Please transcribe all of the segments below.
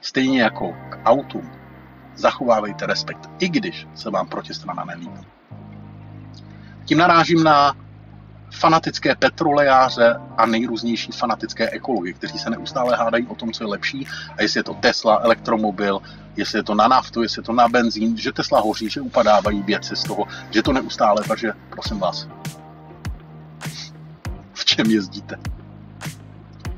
Stejně jako k autům, zachovávejte respekt, i když se vám protistrana nelíbí. Tím narážím na fanatické petrolejáře a nejrůznější fanatické ekology, kteří se neustále hádají o tom, co je lepší a jestli je to Tesla, elektromobil, jestli je to na naftu, jestli je to na benzín, že Tesla hoří, že upadávají věci z toho, že to neustále, takže prosím vás, v čem jezdíte?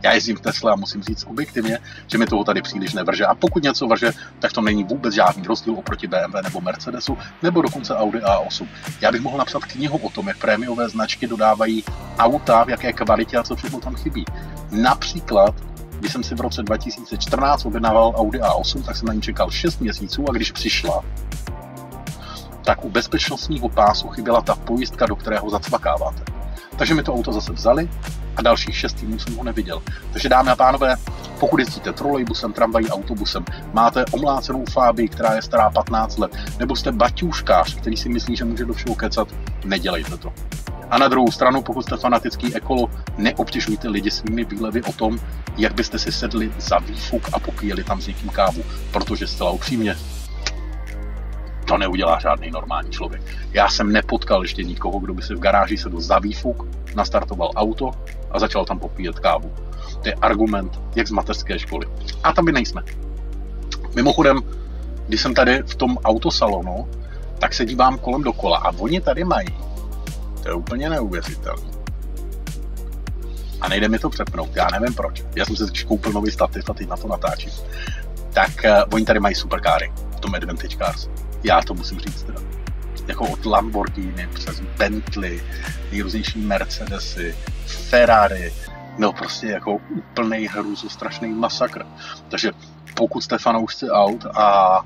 Já jezdím v Tesla a musím říct objektivně, že mi toho tady příliš nevrže. A pokud něco vrže, tak to není vůbec žádný rozdíl oproti BMW nebo Mercedesu, nebo dokonce Audi A8. Já bych mohl napsat knihu o tom, jak prémiové značky dodávají auta, v jaké kvalitě a co všechno tam chybí. Například když jsem si v roce 2014 objednával Audi A8, tak jsem na ní čekal 6 měsíců a když přišla, tak u bezpečnostního pásu chyběla ta pojistka, do kterého zacvakáváte. Takže mi to auto zase vzali a dalších šest týdnů jsem ho neviděl. Takže dámy a pánové, pokud jezdíte trolejbusem, tramvají, autobusem, máte omlácenou fábii, která je stará 15 let, nebo jste baťůškář, který si myslí, že může do všeho kecat, nedělejte to. A na druhou stranu, pokud jste fanatický ekolo, neobtěžujte lidi svými výlevy o tom, jak byste si sedli za výfuk a popíjeli tam s někým kávu, protože zcela upřímně, to neudělá žádný normální člověk. Já jsem nepotkal ještě nikoho, kdo by si v garáži sedl za výfuk, nastartoval auto a začal tam popíjet kávu. To je argument, jak z mateřské školy. A tam by nejsme. Mimochodem, když jsem tady v tom autosalonu, tak se dívám kolem dokola a oni tady mají. To je úplně neuvěřitelné. A nejde mi to přepnout, já nevím proč. Já jsem si koupil nový stativ a teď na to natáčím. Tak uh, oni tady mají superkáry v tom Advantage Cars. Já to musím říct teda. Jako od Lamborghini přes Bentley, nejrůznější Mercedesy, Ferrari, no prostě jako úplný hrůzo, strašný masakr. Takže pokud jste fanoušci aut a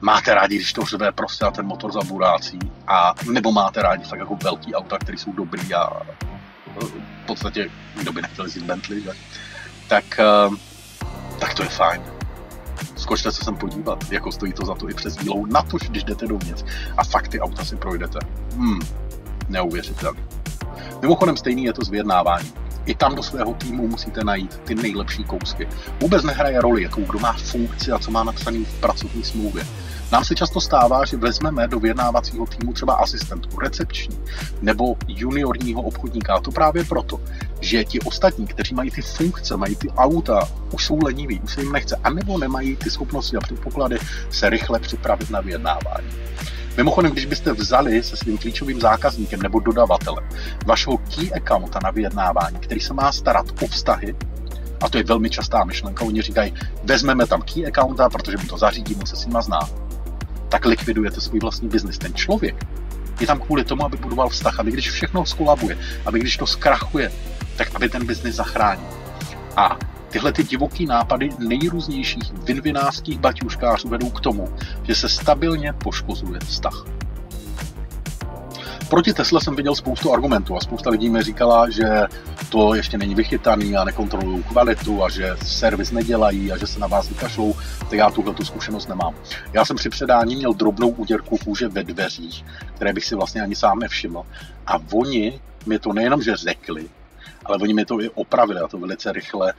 máte rádi, když to řve prostě a ten motor zaburácí, a nebo máte rádi fakt jako velký auta, které jsou dobrý a v podstatě kdo by nechtěl jezdit Bentley, že? tak, eh, tak to je fajn skočte se sem podívat, jako stojí to za to i přes bílou, na to, když jdete dovnitř a fakt ty auta si projdete. Hmm, neuvěřitelný. Mimochodem stejný je to s vyjednávání. I tam do svého týmu musíte najít ty nejlepší kousky. Vůbec nehraje roli, jakou kdo má funkci a co má napsaný v pracovní smlouvě. Nám se často stává, že vezmeme do vyjednávacího týmu třeba asistentku, recepční nebo juniorního obchodníka. A to právě proto, že ti ostatní, kteří mají ty funkce, mají ty auta, už jsou leniví, už se jim nechce, anebo nemají ty schopnosti a předpoklady se rychle připravit na vyjednávání. Mimochodem, když byste vzali se svým klíčovým zákazníkem nebo dodavatelem vašeho key accounta na vyjednávání, který se má starat o vztahy, a to je velmi častá myšlenka, oni říkají, vezmeme tam key accounta, protože mu to zařídí, on se s nima zná tak likvidujete svůj vlastní biznis. Ten člověk je tam kvůli tomu, aby budoval vztah, aby když všechno skolabuje, aby když to zkrachuje, tak aby ten biznis zachránil. A tyhle ty divoký nápady nejrůznějších vinvinářských baťuškářů vedou k tomu, že se stabilně poškozuje vztah. Proti Tesla jsem viděl spoustu argumentů a spousta lidí mi říkala, že to ještě není vychytaný a nekontrolují kvalitu a že servis nedělají a že se na vás vykašlou, tak já tuhle tu zkušenost nemám. Já jsem při předání měl drobnou úděrku kůže ve dveřích, které bych si vlastně ani sám nevšiml. A oni mi to nejenom, že řekli, ale oni mi to i opravili a to velice rychle